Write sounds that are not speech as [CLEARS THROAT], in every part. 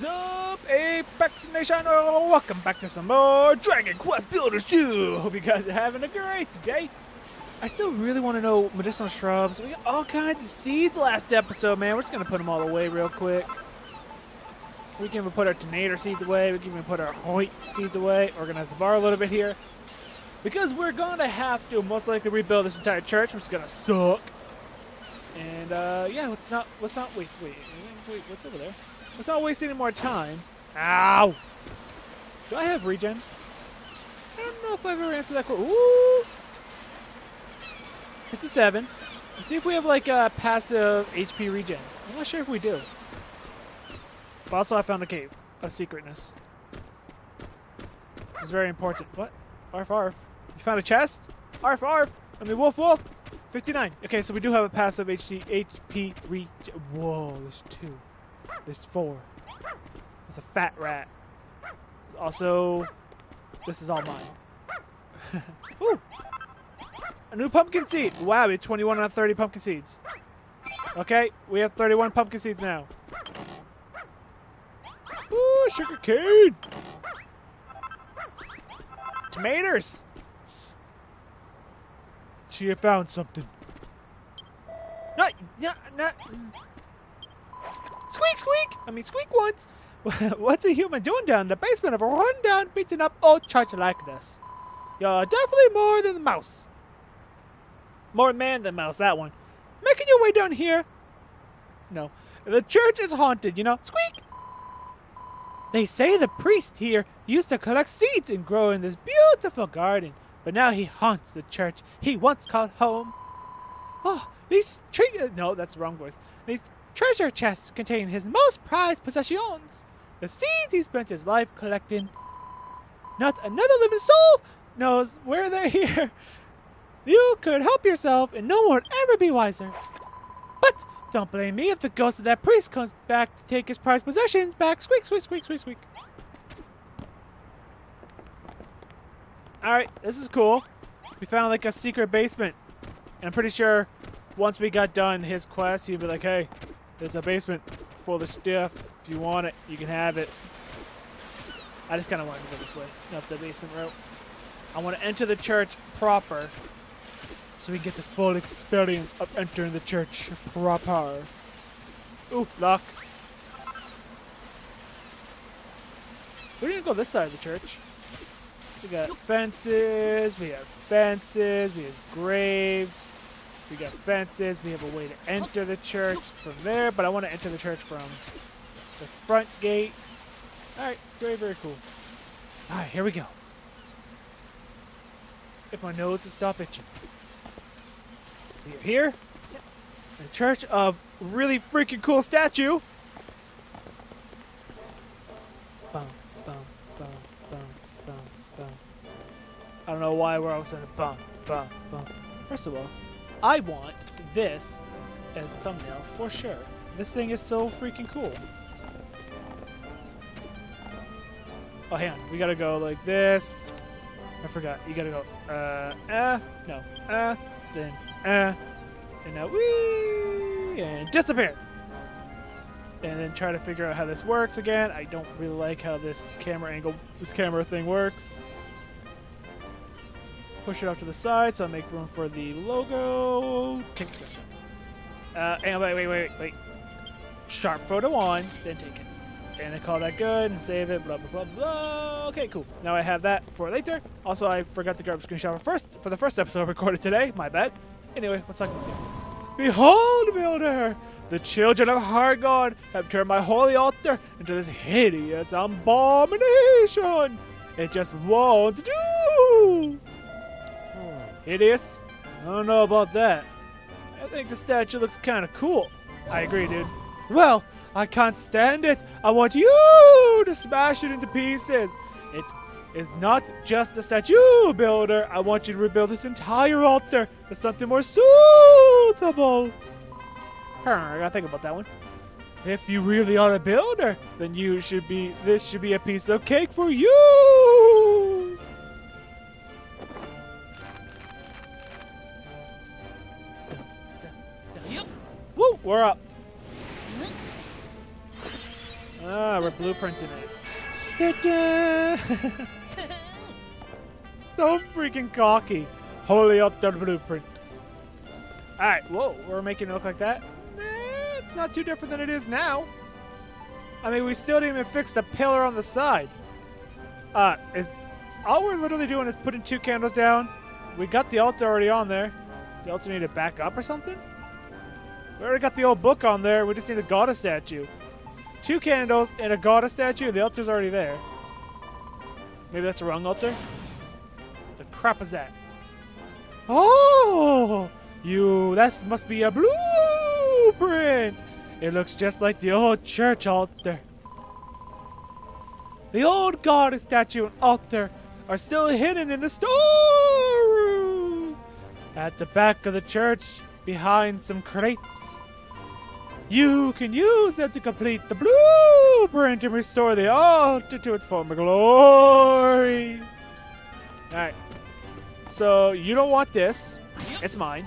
is up, Apex Nation? Welcome back to some more Dragon Quest Builders 2. Hope you guys are having a great day. I still really want to know medicinal shrubs. We got all kinds of seeds last episode, man. We're just going to put them all away real quick. We can even put our Tonator seeds away. We can even put our Hoyt seeds away. Organize the bar a little bit here. Because we're going to have to most likely rebuild this entire church, which is going to suck. And, uh, yeah, let's not, let's not waste, wait, wait, what's over there? Let's not waste any more time. Ow! Do I have regen? I don't know if I've ever answered that question. Ooh! 57. Let's see if we have like a passive HP regen. I'm not sure if we do. But also I found a cave of secretness. This is very important. What? Arf arf. You found a chest? Arf arf. I mean wolf wolf. 59. Okay, so we do have a passive HD, HP regen. Whoa, there's two. There's four. There's a fat rat. There's also, this is all mine. [LAUGHS] Ooh. A new pumpkin seed. Wow, we have 21 out of 30 pumpkin seeds. Okay, we have 31 pumpkin seeds now. Ooh, sugar cane. Tomatoes. She found something. Not, not, not. Squeak, squeak! I mean, squeak once! [LAUGHS] What's a human doing down in the basement of a rundown, beaten up old church like this? You're definitely more than the mouse. More man than mouse, that one. Making your way down here? No. The church is haunted, you know? Squeak! They say the priest here used to collect seeds and grow in this beautiful garden, but now he haunts the church he once called home. Oh, these tree. Uh, no, that's the wrong voice. These treasure chests contain his most prized possessions. The seeds he spent his life collecting. Not another living soul knows where they're here. You could help yourself, and no one would ever be wiser. But don't blame me if the ghost of that priest comes back to take his prized possessions back. Squeak, squeak, squeak, squeak, squeak. Alright, this is cool. We found like a secret basement. And I'm pretty sure once we got done his quest, he'd be like, hey, there's a basement for the stiff. If you want it, you can have it. I just kind of wanted to go this way, up the basement route. I want to enter the church proper so we get the full experience of entering the church proper. Ooh, lock. We didn't go this side of the church. We got fences, we have fences, we have graves, we got fences, we have a way to enter the church from there, but I want to enter the church from the front gate. Alright, very, very cool. Alright, here we go. If my nose will stop itching. We are here. The church of really freaking cool statue. Bum, bum, bum, bum, bum, bum. I don't know why we're all saying bum, bum, bum. First of all, I want this as a thumbnail for sure. This thing is so freaking cool. Oh, hang on. We gotta go like this. I forgot. You gotta go, uh, uh, no, uh, then, uh, and now, wee, and disappear. And then try to figure out how this works again. I don't really like how this camera angle, this camera thing works. Push it off to the side so I make room for the logo. Take switch. Uh, and wait, wait, wait, wait. Sharp photo on, then take it. And then call that good and save it, blah, blah, blah, blah. Okay, cool. Now I have that for later. Also, I forgot to grab a screenshot for, first, for the first episode [LAUGHS] recorded today. My bad. Anyway, let's talk this here. Behold, builder! The children of Hargon have turned my holy altar into this hideous abomination! It just won't do! Hideous? I don't know about that. I think the statue looks kind of cool. I agree, dude. Well, I can't stand it. I want you to smash it into pieces. It is not just a statue builder. I want you to rebuild this entire altar to something more suitable. I gotta think about that one. If you really are a builder, then you should be. This should be a piece of cake for you. Woo! We're up. Ah, we're blueprinting it. So [LAUGHS] freaking cocky. Holy up the blueprint. Alright, whoa, we're making it look like that? Eh, it's not too different than it is now. I mean, we still didn't even fix the pillar on the side. Uh, is all we're literally doing is putting two candles down. We got the altar already on there. Does the altar need to back up or something? We already got the old book on there. We just need a goddess statue. Two candles and a goddess statue. The altar's already there. Maybe that's the wrong altar? What the crap is that? Oh! You, that must be a blueprint! It looks just like the old church altar. The old goddess statue and altar are still hidden in the storeroom. At the back of the church, behind some crates. You can use them to complete the blueprint and restore the altar to its former glory. Alright. So, you don't want this. It's mine.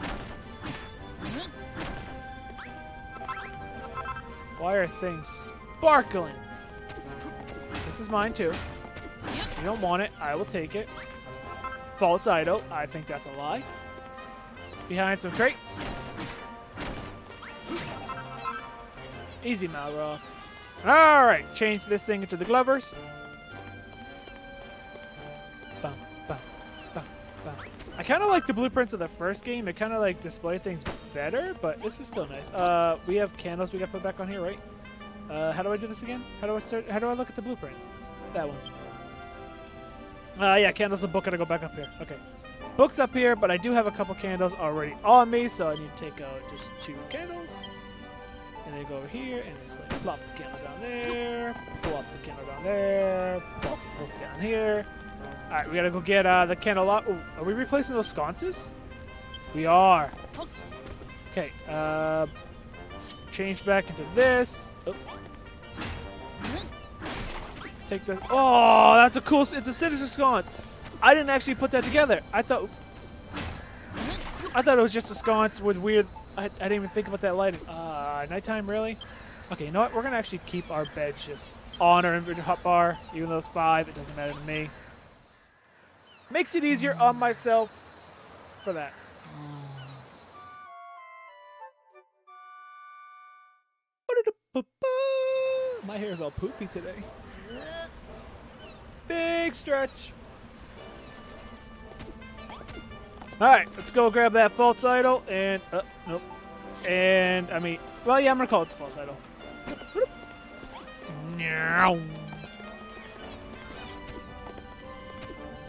Why are things sparkling? This is mine too. You don't want it. I will take it. False idol. I think that's a lie. Behind some crates. Easy, Malroth. Alright, change this thing into the Glovers. Bum, bum, bum, bum. I kind of like the blueprints of the first game. They kind of like display things better, but this is still nice. Uh, we have candles we got to put back on here, right? Uh, how do I do this again? How do I start? How do I look at the blueprint? That one. Uh, yeah, candles the book. Gotta go back up here. Okay. Book's up here, but I do have a couple candles already on me, so I need to take out just two candles. And then go over here and it's like plop the candle down there, plop the candle down there, plop the book down here. Alright, we gotta go get uh, the candle up. Ooh, are we replacing those sconces? We are. Okay, uh, change back into this. Oh. Take this. Oh, that's a cool. It's a sinister sconce. I didn't actually put that together. I thought. I thought it was just a sconce with weird. I, I didn't even think about that lighting. Uh, nighttime, really? Okay, you know what? We're gonna actually keep our beds just on our inventory hotbar, even though it's five. It doesn't matter to me. Makes it easier on myself for that. My hair is all poofy today. Big stretch. Alright, let's go grab that false idol and... Uh, nope. And, I mean... Well, yeah, I'm gonna call it the false idol.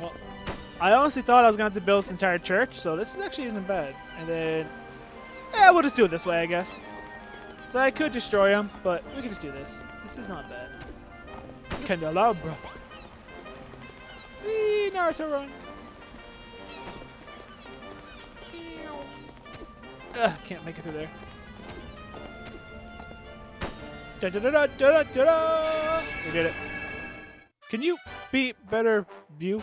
Well, I honestly thought I was gonna have to build this entire church, so this is actually isn't bad. And then... Yeah, we'll just do it this way, I guess. So I could destroy him, but we can just do this. This is not bad. Candelabra. Whee, Naruto run. Ugh, can't make it through there. Da da da da da da da! We did it. Can you be better view?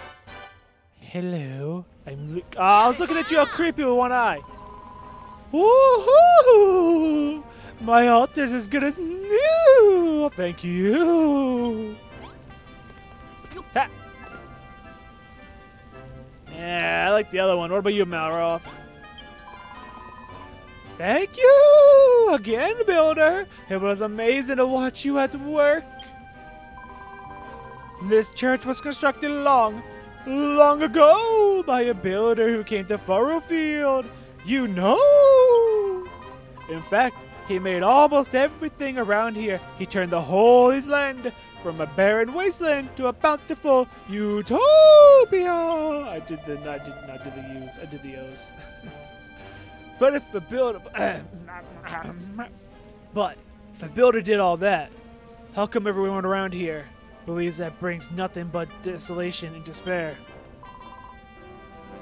Hello. I'm. Oh, I was looking at you all creepy with one eye. Woohoo! My altar's as good as new! Thank you! Ha! Yeah, I like the other one. What about you, Malroth? Thank you! Again, Builder! It was amazing to watch you at work. This church was constructed long, long ago by a builder who came to Furrowfield. You know! In fact, he made almost everything around here. He turned the whole land from a barren wasteland to a bountiful utopia. I did the I did not do the U's. I did the O's. [LAUGHS] but if the builder, [CLEARS THROAT] but if the builder did all that, how come everyone around here believes that brings nothing but desolation and despair?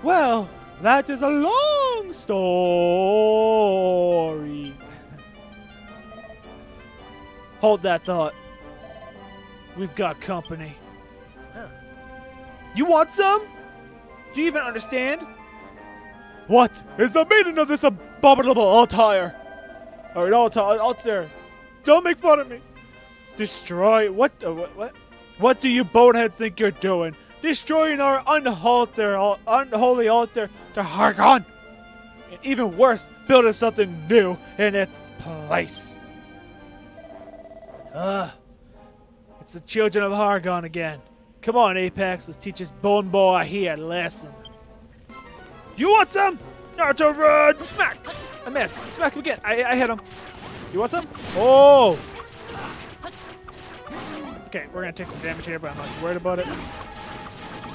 Well, that is a long story. [LAUGHS] Hold that thought. We've got company. You want some? Do you even understand? What is the meaning of this abominable altar? Or altar, altar. Don't make fun of me. Destroy what? Uh, what? What? What do you boneheads think you're doing? Destroying our unalter, unholy altar to Hargon. And even worse, building something new in its place. Ugh. It's the children of Hargon again. Come on, Apex, let's teach this bone boy here a lesson. You want some? Naruto run! Smack! I missed. Smack him again. I, I hit him. You want some? Oh! Okay, we're gonna take some damage here, but I'm not worried about it.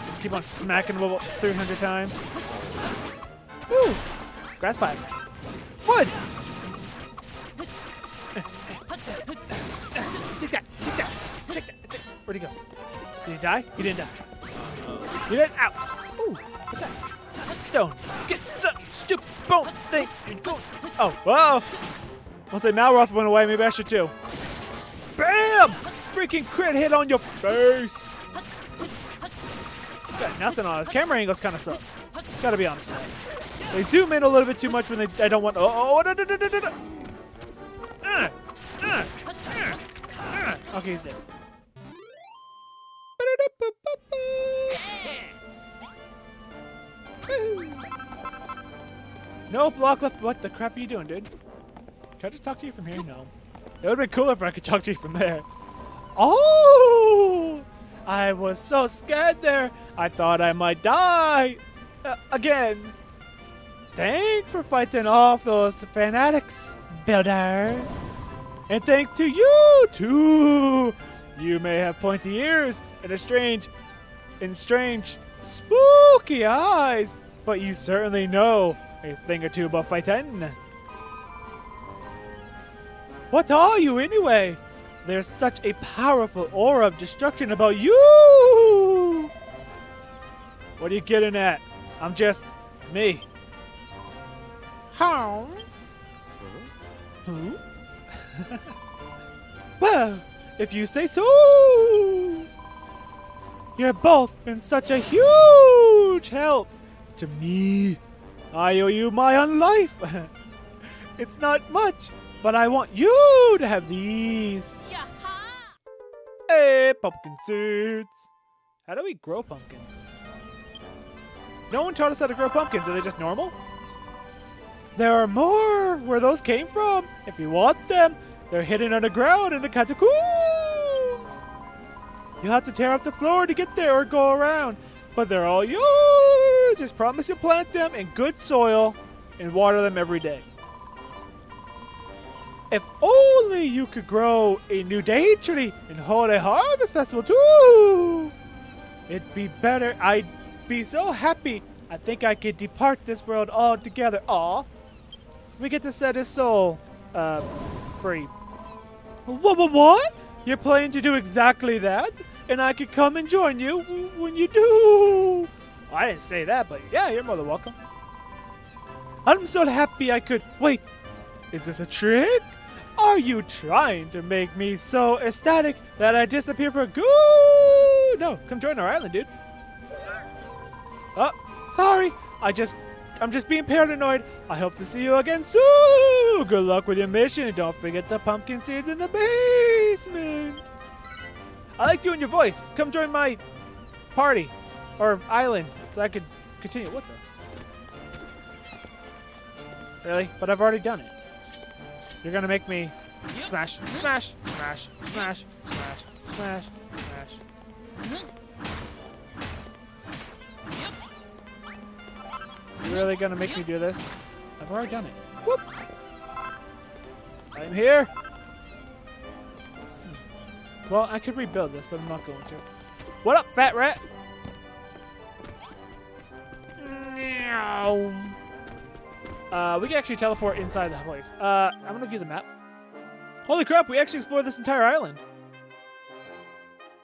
Just keep on smacking him about 300 times. Woo! Grass pipe. Wood! Take that! Take that! Take that! Where'd he go? Did he die? He didn't die. He didn't? Ow! That? Stone! Get some stupid bone thing go! Oh, whoa! Once say Malroth went away, maybe I should too. BAM! Freaking crit hit on your face! Got nothing on. His camera angles kind of suck. Gotta be honest They zoom in a little bit too much when they. I don't want. Oh, oh, no, no, no, no, no. Uh, uh, uh, uh. Okay, he's dead. No block left. What the crap are you doing, dude? Can I just talk to you from here? No. It would have been cooler if I could talk to you from there. Oh! I was so scared there. I thought I might die. Uh, again. Thanks for fighting off those fanatics, Builder. And thanks to you, too. You may have pointy ears and a strange, and strange, spooky eyes, but you certainly know a thing or two about fighting. What are you anyway? There's such a powerful aura of destruction about you! What are you getting at? I'm just me. How? Who? [LAUGHS] well, if you say so. You're both been such a huge help to me. I owe you my own life. [LAUGHS] it's not much, but I want you to have these. Hey, pumpkin seeds. How do we grow pumpkins? No one taught us how to grow pumpkins. Are they just normal? There are more where those came from. If you want them, they're hidden underground in the catacombs. You'll have to tear up the floor to get there or go around. But they're all yours. Just promise you'll plant them in good soil and water them every day. If only you could grow a new date tree and hold a harvest festival too. It'd be better. I'd be so happy. I think I could depart this world altogether. Aw. We get to set his soul uh, free. What, what, what? You're planning to do exactly that? And I could come and join you when you do. I didn't say that, but yeah, you're more than welcome. I'm so happy I could. Wait, is this a trick? Are you trying to make me so ecstatic that I disappear for good? No, come join our island, dude. Oh, sorry. I just, I'm just being paranoid. I hope to see you again soon. Good luck with your mission, and don't forget the pumpkin seeds in the basement. I like doing your voice. Come join my party or island so I could continue. What the? Really? But I've already done it. You're gonna make me smash, smash, smash, smash, smash, smash, smash. You're really gonna make me do this? I've already done it. Whoop! I'm here! Hmm. Well, I could rebuild this, but I'm not going to. What up, fat rat? Uh, we can actually teleport inside the place. Uh, I'm gonna view the map. Holy crap, we actually explored this entire island.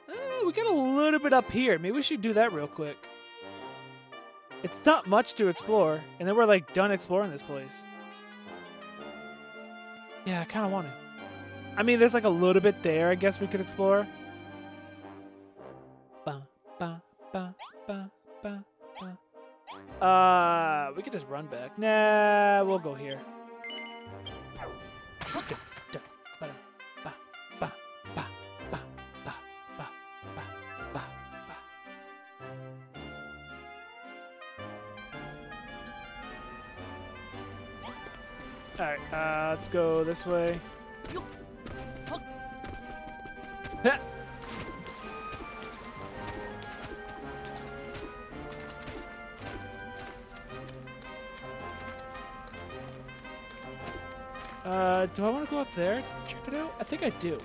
Uh, we got a little bit up here. Maybe we should do that real quick. It's not much to explore, and then we're like done exploring this place. Yeah, I kind of want to. I mean, there's like a little bit there I guess we could explore. Ba, ba, ba, ba, ba. Uh, we could just run back. Nah, we'll go here. Alright, uh, let's go this way. Uh, do I want to go up there? Check it out? I think I do.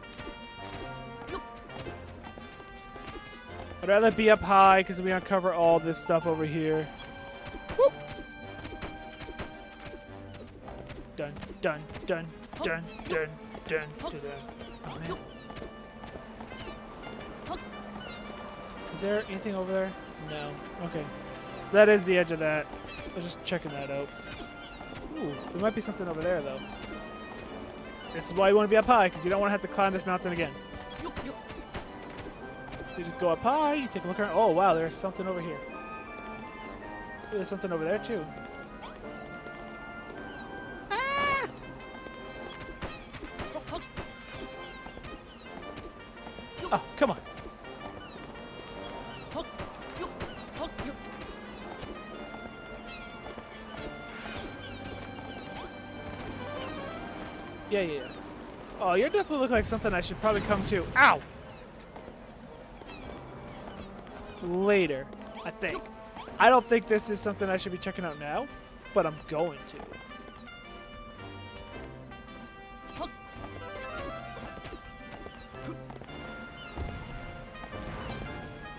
I'd rather be up high because we uncover all this stuff over here. Whoop. Dun, dun, dun, dun, dun, dun, dun. Oh. Is there anything over there? No. Okay. So that is the edge of that. I was just checking that out. Ooh, there might be something over there, though. This is why you want to be up high, because you don't want to have to climb this mountain again. You just go up high, you take a look around. Oh, wow, there's something over here. There's something over there, too. Ah! Oh, come on. Oh, you definitely look like something I should probably come to. Ow! Later, I think. I don't think this is something I should be checking out now, but I'm going to.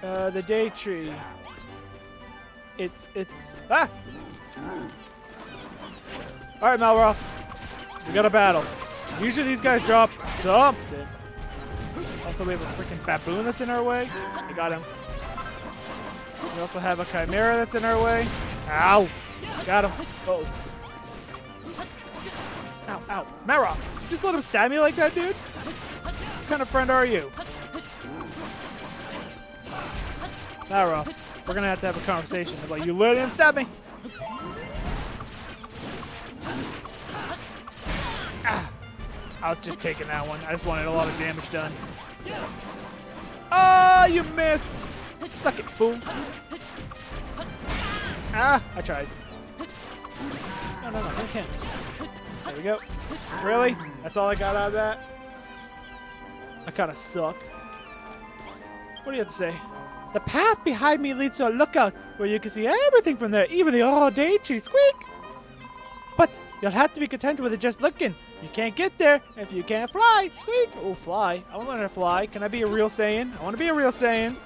Uh, the day tree. It's, it's, ah! Alright, Malroth. We got a battle. Usually these guys drop something. Also, we have a freaking baboon that's in our way. We got him. We also have a chimera that's in our way. Ow! Got him. Uh oh. Ow, ow. Mara! Just let him stab me like that, dude? What kind of friend are you? Mara, we're gonna have to have a conversation about you letting him stab me. I was just taking that one. I just wanted a lot of damage done. Oh, you missed! Suck it, fool. Ah, I tried. No, no, no, I can't. There we go. Really? That's all I got out of that? I kind of sucked. What do you have to say? The path behind me leads to a lookout where you can see everything from there, even the all-day tree squeak. But you'll have to be content with it just looking. You can't get there if you can't fly. Squeak! Oh, fly. I want to learn to fly. Can I be a real Saiyan? I want to be a real Saiyan.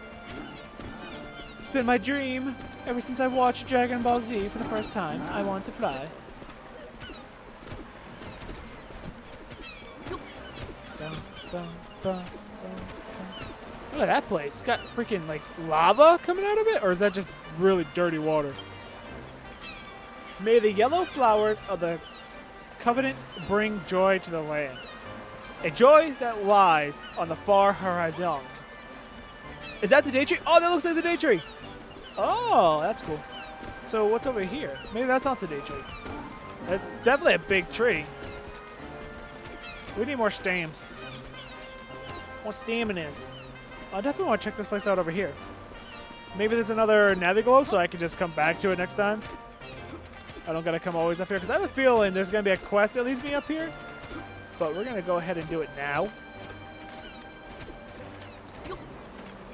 It's been my dream ever since I watched Dragon Ball Z for the first time. I want to fly. Bum, bum, bum, Look at that place. It's got freaking like lava coming out of it, or is that just really dirty water? May the yellow flowers of the covenant bring joy to the land. A joy that lies on the far horizon. Is that the day tree? Oh, that looks like the day tree. Oh, that's cool. So what's over here? Maybe that's not the day tree. It's definitely a big tree. We need more stems. More staminas. I definitely want to check this place out over here. Maybe there's another Naviglow so I can just come back to it next time. I don't gotta come always up here because I have a feeling there's gonna be a quest that leads me up here. But we're gonna go ahead and do it now.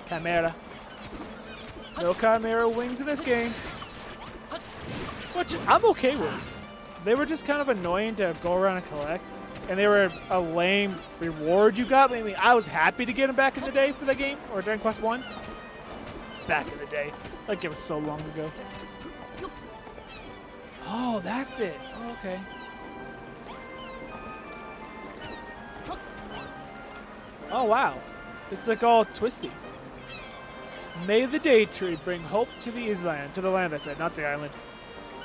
Chimera. No Chimera wings in this game. Which I'm okay with. They were just kind of annoying to go around and collect. And they were a lame reward you got. I mean, I was happy to get them back in the day for the game, or during Quest 1. Back in the day. Like it was so long ago. Oh, that's it. Oh, okay. Oh, wow. It's like all twisty. May the day tree bring hope to the island. To the land, I said, not the island.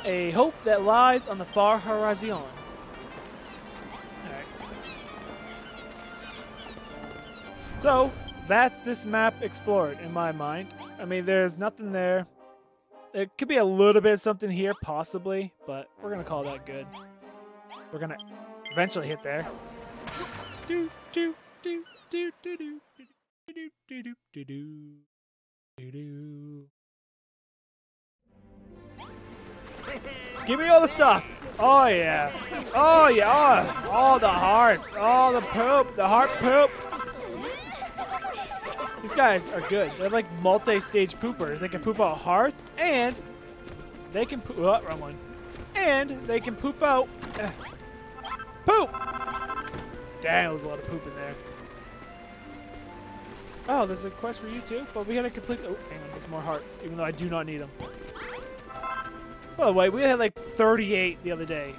A hope that lies on the far horizon. So, that's this map explored, in my mind. I mean, there's nothing there. There could be a little bit of something here, possibly, but we're going to call that good. We're going to eventually hit there. Do, do, do, do, do, do, do, do, do, do, do, do, do. Give me all the stuff. Oh yeah. Oh yeah. Oh, all the hearts. All the poop. The heart poop. These guys are good. They're like multi-stage poopers. They can poop out hearts and they can poop. Oh, wrong one. And they can poop out uh, poop. Damn, there was a lot of poop in there. Oh, there's a quest for you too, but we gotta complete. Oh, hang on, there's more hearts, even though I do not need them. By the way, we had like 38 the other day.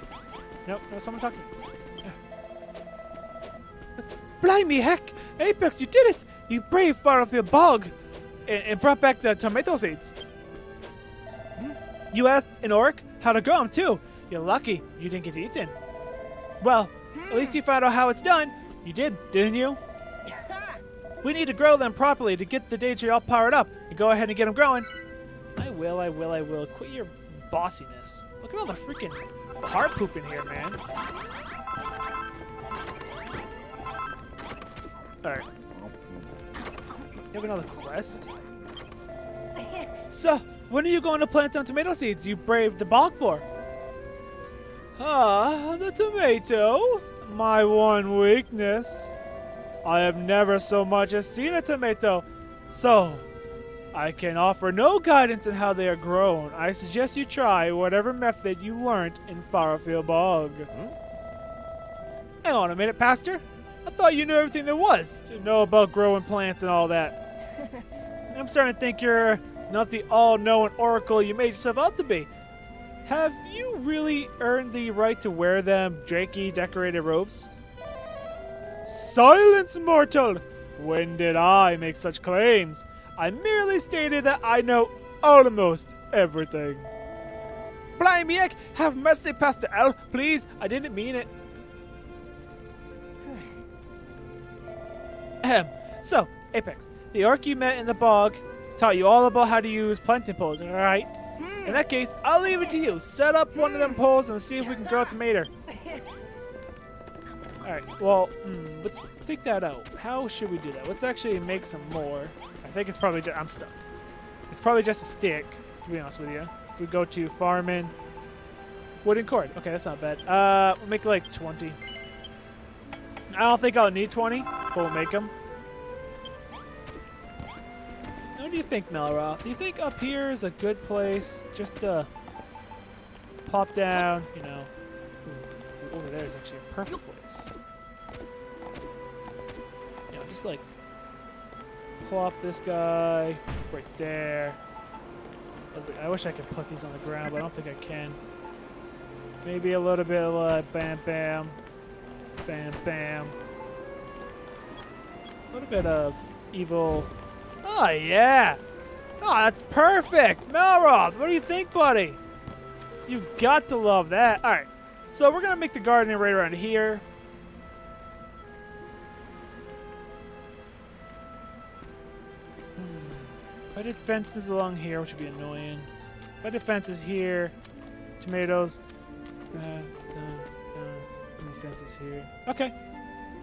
Nope, no, someone talking. [LAUGHS] Blimey, heck! Apex, you did it! You braved Farfield Bog and, and, brought back the tomato seeds. Hmm? You asked an orc how to grow them too. You're lucky you didn't get eaten. Well, at least you found out how it's done. You did, didn't you? We need to grow them properly to get the day tree all powered up. You go ahead and get them growing. I will, I will, I will. Quit your bossiness. Look at all the freaking heart poop in here, man. Alright. You have another quest? So, when are you going to plant them tomato seeds you braved the bog for? Ah, the tomato. My one weakness. I have never so much as seen a tomato. So, I can offer no guidance in how they are grown. I suggest you try whatever method you learned in Farafield Bog. Hmm? Hang on a minute, Pastor. I thought you knew everything there was to know about growing plants and all that. [LAUGHS] I'm starting to think you're not the all-knowing oracle you made yourself out to be. Have you really earned the right to wear them janky decorated robes? Silence, mortal! When did I make such claims? I merely stated that I know almost everything. Blimey, have mercy, Pastor Al, please. I didn't mean it. [SIGHS] Ahem. So, Apex, the orc you met in the bog taught you all about how to use planting poles, alright? In that case, I'll leave it to you. Set up one of them poles and see if we can grow a tomato. [LAUGHS] Alright, well, mm, let's think that out. How should we do that? Let's actually make some more. I think it's probably just, I'm stuck. It's probably just a stick, to be honest with you. If we go to farming, wooden cord. Okay, that's not bad. Uh, we'll make like 20. I don't think I'll need 20, but we'll make them. Do you think, Malroth? Do you think up here is a good place just to pop down, you know? Ooh, over there is actually a perfect place. You know, just like plop this guy right there. I wish I could put these on the ground, but I don't think I can. Maybe a little bit of uh, bam bam. Bam, bam. A little bit of evil. Oh, yeah. Oh, that's perfect. Malroth, what do you think, buddy? You've got to love that. All right. So we're going to make the garden right around here. If I did fences along here, which would be annoying. If I did fences here, tomatoes, uh, uh, fences here. Okay.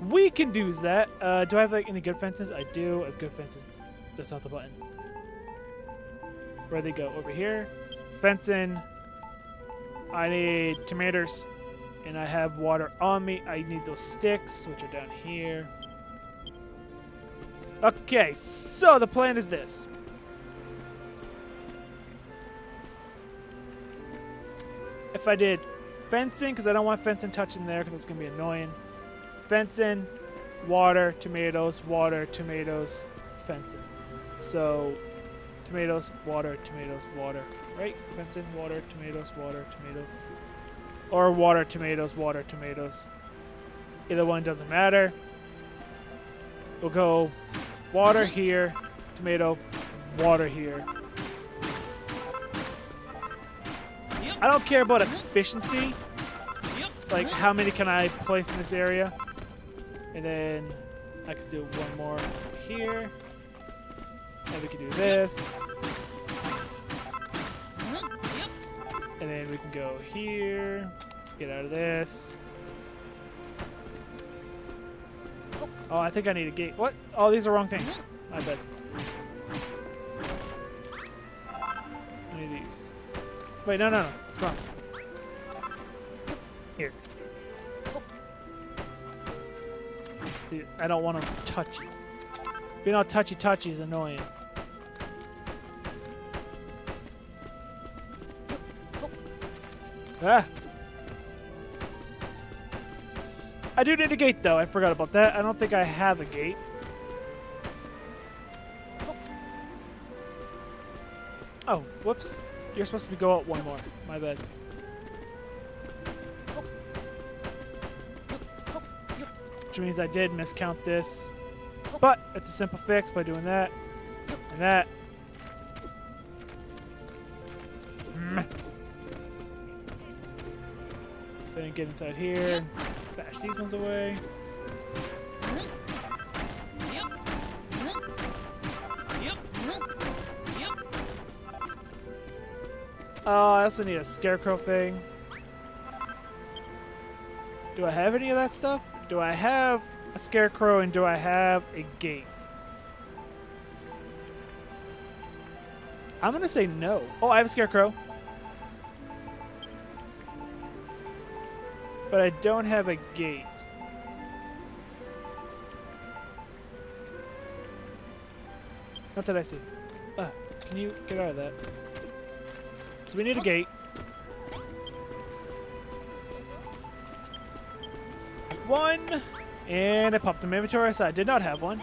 We can do that. Uh, do I have like any good fences? I do. I have good fences. That's not the button. Where they go? Over here. Fencing. I need tomatoes. And I have water on me. I need those sticks, which are down here. Okay, so the plan is this. If I did fencing, because I don't want fencing touching there because it's going to be annoying. Fencing, water, tomatoes, water, tomatoes, fencing. So, tomatoes, water, tomatoes, water. Right? Fencing, water, tomatoes, water, tomatoes. Or water, tomatoes, water, tomatoes. Either one doesn't matter. We'll go water here, tomato, water here. I don't care about efficiency. Like, how many can I place in this area? And then I can do one more here. And we can do this. And then we can go here. Get out of this. Oh, I think I need a gate. What? Oh, these are wrong things. I bet. I need these. Wait, no, no, no. Here. Dude, I don't want to touch you. Being all touchy-touchy is annoying. Ah! I do need a gate, though. I forgot about that. I don't think I have a gate. Oh, whoops. You're supposed to go out one more. My bad. Which means I did miscount this. But it's a simple fix by doing that and that. Get inside here bash these ones away. Oh, I also need a scarecrow thing. Do I have any of that stuff? Do I have a scarecrow and do I have a gate? I'm to say no. Oh, I have a scarecrow. But I don't have a gate. Not that I see? Ah, can you get out of that? So we need a gate. One. And I popped an inventory, so I did not have one.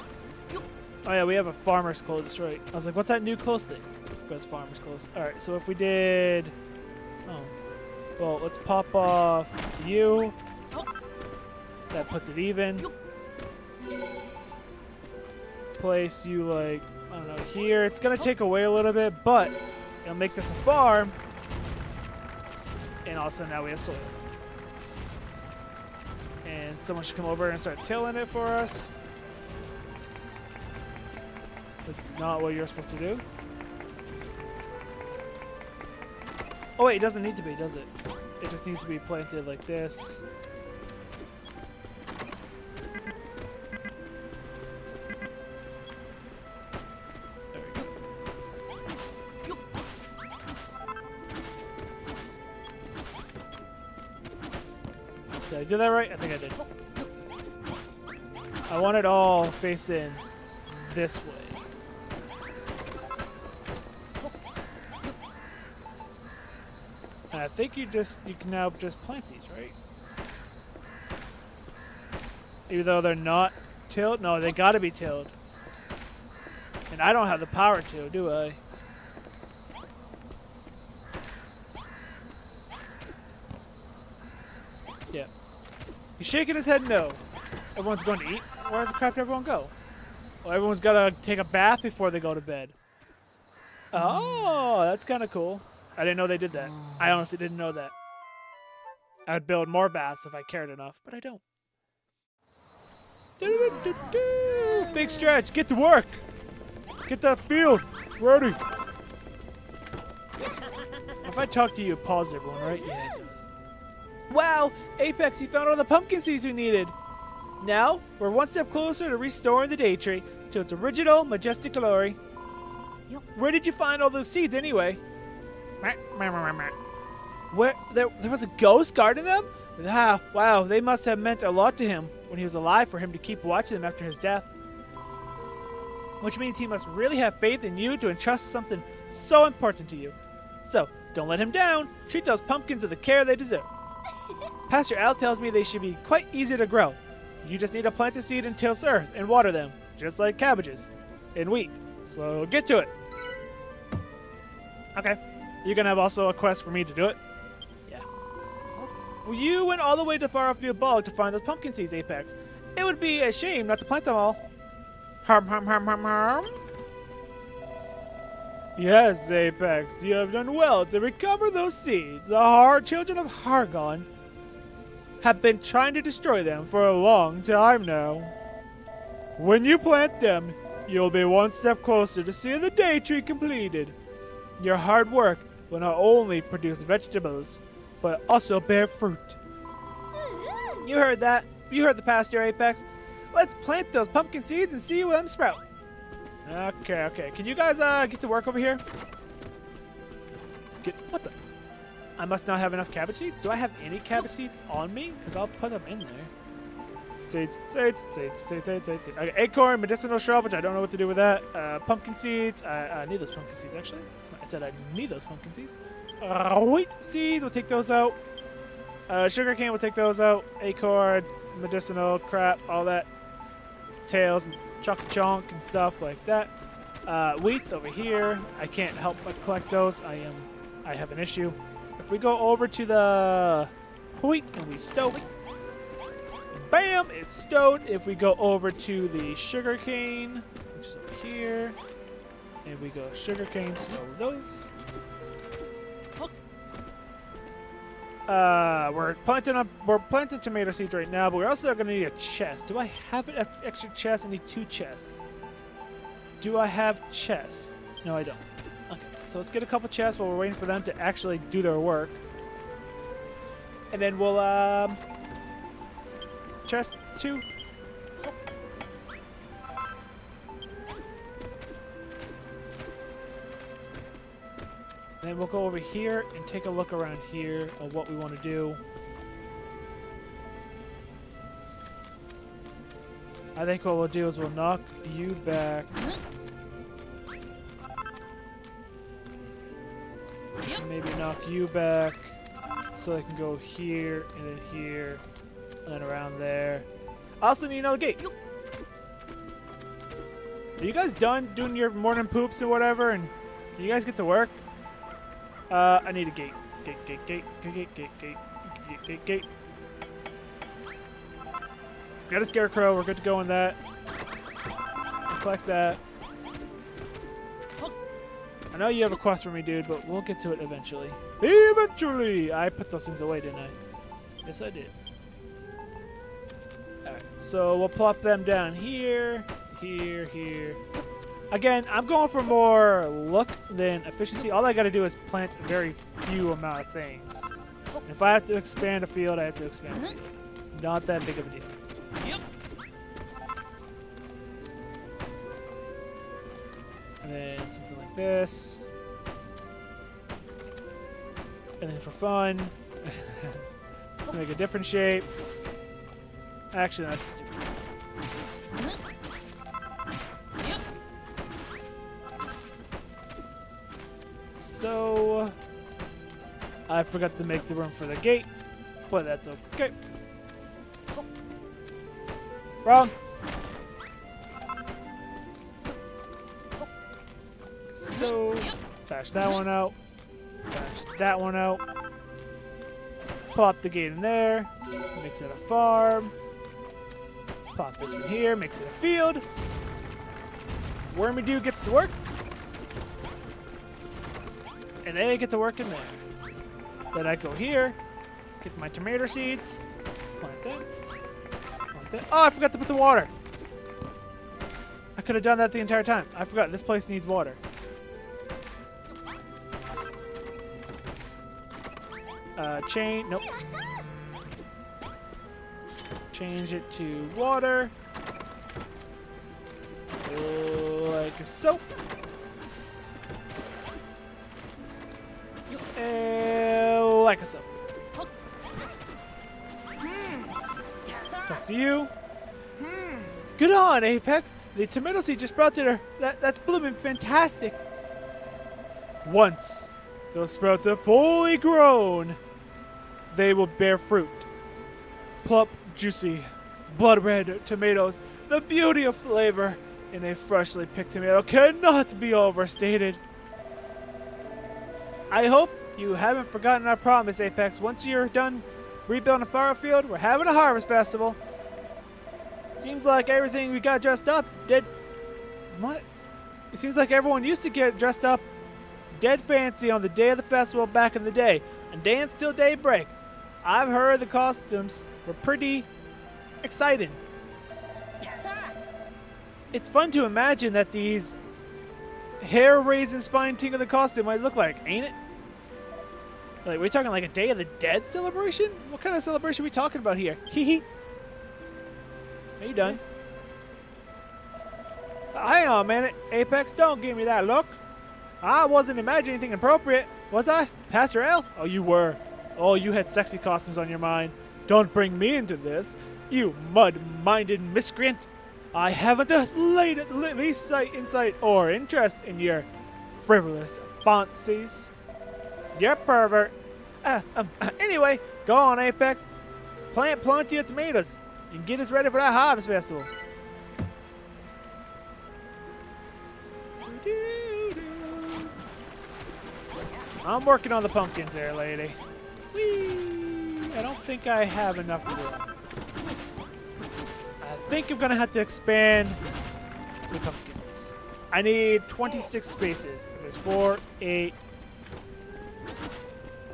Oh yeah, we have a farmer's clothes, right. I was like, what's that new clothes thing? Because farmer's clothes. Alright, so if we did... Oh. Well, let's pop off you. That puts it even. Place you, like, I don't know, here. It's going to take away a little bit, but it'll make this a farm. And also now we have soil. And someone should come over and start tilling it for us. That's not what you're supposed to do. Oh wait, it doesn't need to be, does it? It just needs to be planted like this. There we go. Did I do that right? I think I did. I want it all facing this way. I think you just you can now just plant these, right? Even though they're not tilled? No, they gotta be tilled. And I don't have the power to, do I? Yeah. He's shaking his head no. Everyone's going to eat? Where the crap did everyone go? Well, everyone's got to take a bath before they go to bed. Oh, that's kind of cool. I didn't know they did that. I honestly didn't know that. I would build more baths if I cared enough, but I don't. Do-do-do-do-do. Big stretch. Get to work. Get that field ready. If I talk to you, it pauses everyone, right? Yeah, it does. Wow, Apex, you found all the pumpkin seeds we needed. Now, we're one step closer to restoring the day tree to its original majestic glory. Where did you find all those seeds anyway? Where there, there was a ghost guarding them? Ah, wow, they must have meant a lot to him when he was alive for him to keep watching them after his death. Which means he must really have faith in you to entrust something so important to you. So, don't let him down. Treat those pumpkins with the care they deserve. [LAUGHS] Pastor Al tells me they should be quite easy to grow. You just need to plant the seed in till earth and water them, just like cabbages and wheat. So get to it. Okay. You're gonna have also a quest for me to do it? Yeah. Well, you went all the way to Farfield Bog to find those pumpkin seeds, Apex. It would be a shame not to plant them all. Harm, harm, harm, harm, harm. Yes, Apex, you have done well to recover those seeds. The hard children of Hargon have been trying to destroy them for a long time now. When you plant them, you'll be one step closer to seeing the day tree completed. Your hard work will not only produce vegetables, but also bear fruit. You heard that. You heard the pastor, Apex. Let's plant those pumpkin seeds and see them sprout. Okay, okay. Can you guys uh, get to work over here? Get what the? I must not have enough cabbage seeds. Do I have any cabbage seeds on me? Because I'll put them in there. Seeds, seeds, seeds, seeds, seeds, seeds. seeds. Okay, acorn, medicinal shrub, which I don't know what to do with that. Uh, pumpkin seeds. I, I need those pumpkin seeds, actually. Said I need those pumpkin seeds. Uh, wheat seeds, we'll take those out. Uh, sugar cane, we'll take those out. Acorn, medicinal crap, all that. Tails and chuck chunk and stuff like that. Uh, wheat over here. I can't help but collect those. I am, I have an issue. If we go over to the wheat and we stow it, bam, it's stowed. If we go over to the sugar cane, which is over here, and we go sugar cane, stow those. Uh, we're planting up. We're planting tomato seeds right now, but we're also going to need a chest. Do I have an extra chest? I need two chests. Do I have chests? No, I don't. Okay, so let's get a couple chests while we're waiting for them to actually do their work, and then we'll um, chest two. Then we'll go over here and take a look around here of what we want to do. I think what we'll do is we'll knock you back. Maybe knock you back so I can go here and then here and then around there. I also need another gate. Are you guys done doing your morning poops or whatever and you guys get to work? Uh, I need a gate. Gate, gate, gate, gate, gate, gate, gate, gate, gate. Got a scarecrow. We're good to go on that. Collect that. I know you have a quest for me, dude, but we'll get to it eventually. Eventually! I put those things away, didn't I? Yes, I did. Alright, so we'll plop them down here, here, here. Again, I'm going for more look than efficiency. All I got to do is plant a very few amount of things. And if I have to expand a field, I have to expand a field. Not that big of a deal. Yep. And then something like this. And then for fun, [LAUGHS] make a different shape. Actually, that's stupid. So, I forgot to make the room for the gate, but that's okay. Wrong. So, bash that one out. Bash that one out. Pop the gate in there. Makes it a farm. Pop this in here. Makes it a field. Wormy dude gets to work. And they get to work in there. Then I go here. Get my tomato seeds. Plant them. Plant them. Oh, I forgot to put the water. I could have done that the entire time. I forgot. This place needs water. Uh, chain. Nope. Change it to water. Like so. Eh, like so. Talk to you. Good on, Apex. The tomato seed just sprouted their that that's blooming fantastic. Once those sprouts are fully grown, they will bear fruit. Plump, juicy, blood red tomatoes. The beauty of flavor in a freshly picked tomato cannot be overstated. I hope you haven't forgotten our promise, Apex. Once you're done rebuilding the Furrowfield, we're having a harvest festival. Seems like everything we got dressed up did. What? It seems like everyone used to get dressed up dead fancy on the day of the festival back in the day and dance till daybreak. I've heard the costumes were pretty exciting. It's fun to imagine that these hair raising spine tingling the costume might look like, ain't it? Like, we talking like a Day of the Dead celebration? What kind of celebration are we talking about here? Hee hee. Are you done? Hang on minute. Apex, don't give me that look. I wasn't imagining anything inappropriate. Was I? Pastor Al? Oh, you were. Oh, you had sexy costumes on your mind. Don't bring me into this, you mud-minded miscreant. I haven't the least insight, or interest in your frivolous fancies. You're a pervert. Uh, um, [CLEARS THROAT] anyway, go on, Apex. Plant plenty of tomatoes and get us ready for that harvest festival. I'm working on the pumpkins there, lady. Whee! I don't think I have enough room. I think I'm gonna have to expand the pumpkins. I need 26 spaces. There's four, eight.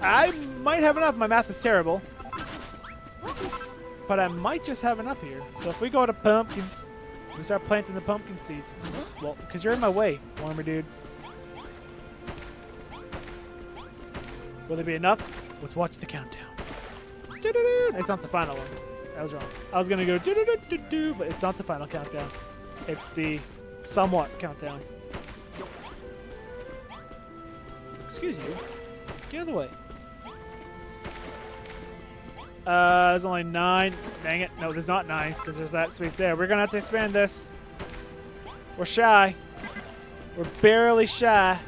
I might have enough. My math is terrible. But I might just have enough here. So if we go to pumpkins, we start planting the pumpkin seeds. Well, because you're in my way, Warmer dude. Will there be enough? Let's watch the countdown. It's not the final one. I was wrong. I was gonna go do do do do do, but it's not the final countdown. It's the somewhat countdown. Excuse you. The way. Uh, there's only nine. Dang it. No, there's not nine, because there's that space there. We're gonna have to expand this. We're shy. We're barely shy.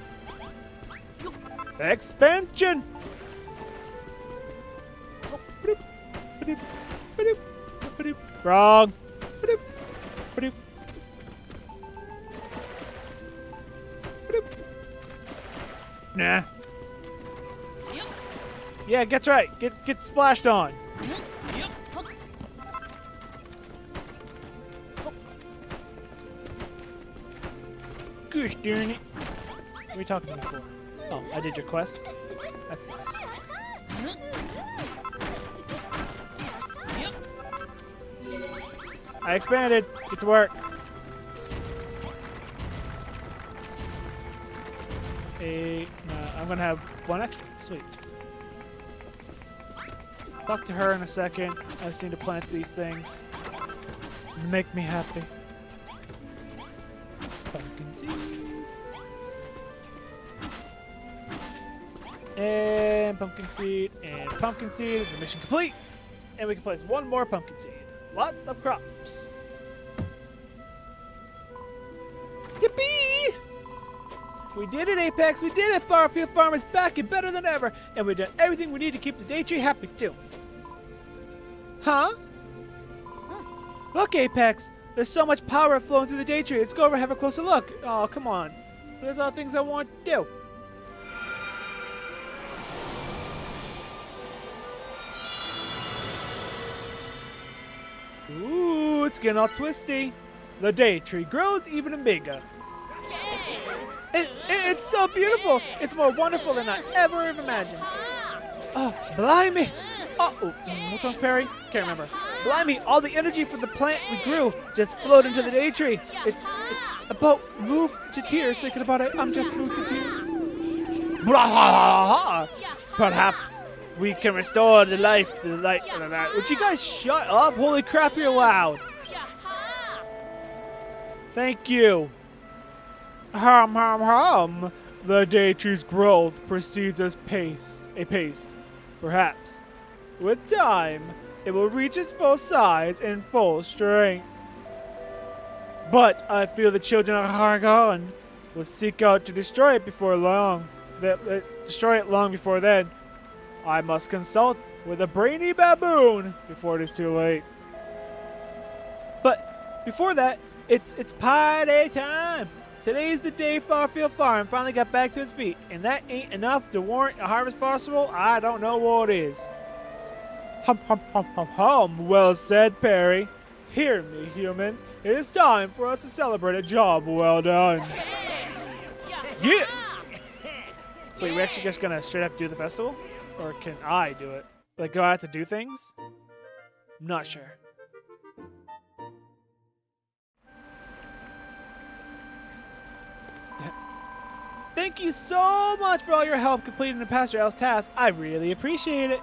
Expansion! Wrong. Yeah, gets right. Get get splashed on. Gosh darn it. What are you talking me for? Oh, I did your quest. That's nice. I expanded. Get to work. Eight. Uh, I'm gonna have one extra. Sweet. Talk to her in a second. I just need to plant these things. Make me happy. Pumpkin seed. And pumpkin seed. And pumpkin seed is the mission complete. And we can place one more pumpkin seed. Lots of crops. Yippee! We did it, Apex. We did it. Furrowfield Farmers! back and better than ever. And we've done everything we need to keep the day tree happy, too. Huh? Hmm. Look, Apex. There's so much power flowing through the day tree. Let's go over and have a closer look. Oh, come on. There's all things I want to do. Ooh, it's getting all twisty. The day tree grows even bigger. It, it- it's so beautiful. It's more wonderful than I ever imagined. Oh, blimey. Oh, which one's Perry? Can't remember. Blimey, all the energy from the plant we grew just flowed into the day tree. It's, it's about moved to tears thinking about it. I'm just moved to tears. Perhaps we can restore the life to the light. Would you guys shut up? Holy crap, you're loud. Thank you. Hum hum hum. The day tree's growth proceeds as pace, a pace. Perhaps, with time, it will reach its full size and full strength. But I fear the children of Hargon will seek out to destroy it before long. Uh, destroy it long before then. I must consult with a brainy baboon before it is too late. But before that, it's it's pie day time. Today's the day Furrowfield Farm finally got back to its feet, and that ain't enough to warrant a harvest festival. I don't know what is. Hum hum hum hum hum. Well said, Perry. Hear me, humans. It is time for us to celebrate a job well done. Yeah. Wait, we're actually just gonna straight up do the festival, or can I do it? Like go out to do things? Not sure. Thank you so much for all your help completing the Pastor Al's task. I really appreciate it.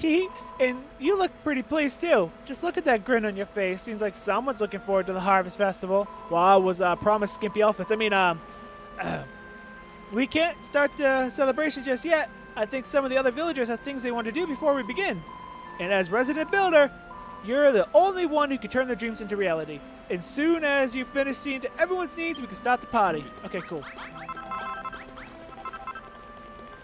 He and you look pretty pleased too. Just look at that grin on your face. Seems like someone's looking forward to the Harvest Festival. Well, I was uh, promised skimpy outfits. I mean, um, uh, [CLEARS THROAT] We can't start the celebration just yet. I think some of the other villagers have things they want to do before we begin. And as resident builder, you're the only one who can turn their dreams into reality. And soon as you finish seeing to everyone's needs, we can start the party. Okay, cool.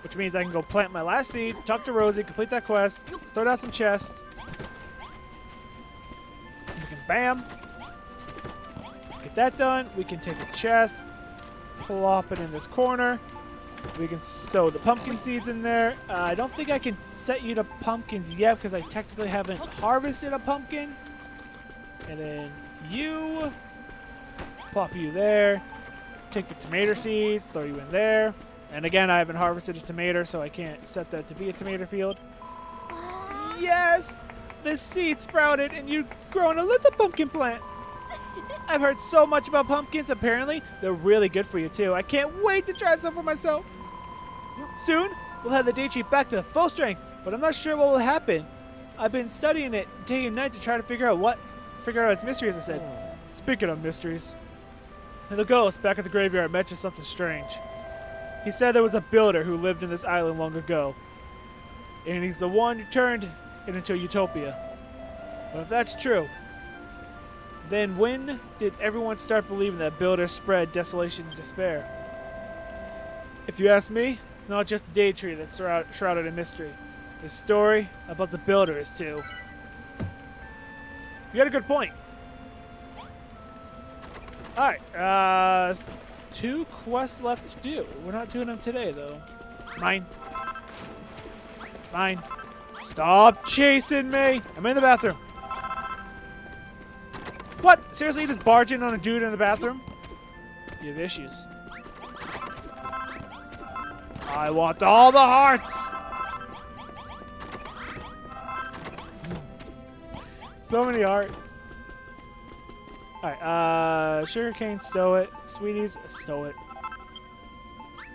Which means I can go plant my last seed, talk to Rosie, complete that quest, throw down some chests. Bam. Get that done. We can take a chest, plop it in this corner. We can stow the pumpkin seeds in there. Uh, I don't think I can set you to pumpkins yet because I technically haven't harvested a pumpkin. And then you, plop you there. Take the tomato seeds, throw you in there. And again, I haven't harvested a tomato, so I can't set that to be a tomato field. Yes! The seed sprouted and you've grown a little pumpkin plant. I've heard so much about pumpkins. Apparently, they're really good for you, too. I can't wait to try some for myself. Soon, we'll have the day tree back to full strength, but I'm not sure what will happen. I've been studying it day and night to try to figure out what, figure out its mysteries, I said. Speaking of mysteries, the ghost back at the graveyard mentioned something strange. He said there was a builder who lived in this island long ago, and he's the one who turned it into utopia. But if that's true, then when did everyone start believing that builders spread desolation and despair? If you ask me, it's not just a day tree that's shroud- shrouded in mystery. The story about the builder is too. You had a good point. Alright, uh, two quests left to do. We're not doing them today, though. Mine. Mine. Stop chasing me! I'm in the bathroom. What? Seriously, you just barge in on a dude in the bathroom? You have issues. I want all the hearts! Hmm. so many hearts. Alright, uh, sugarcane, stow it. Sweeties, stow it.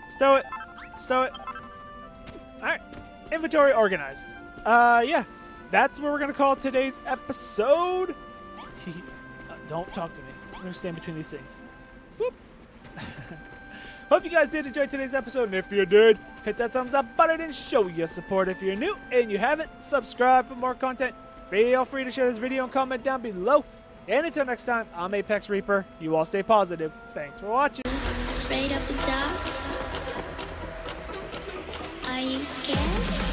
Stow it. Stow it. Alright, inventory organized. Uh, yeah, that's what we're gonna call today's episode. [LAUGHS] uh, don't talk to me. I'm gonna stand between these things. Whoop. [LAUGHS] Hope you guys did enjoy today's episode, and if you did, hit that thumbs up button and show your support. If you're new and you haven't, subscribe for more content. Feel free to share this video and comment down below. And until next time, I'm Apex Reaper. You all stay positive. Thanks for watching. Afraid of the dark? Are you scared?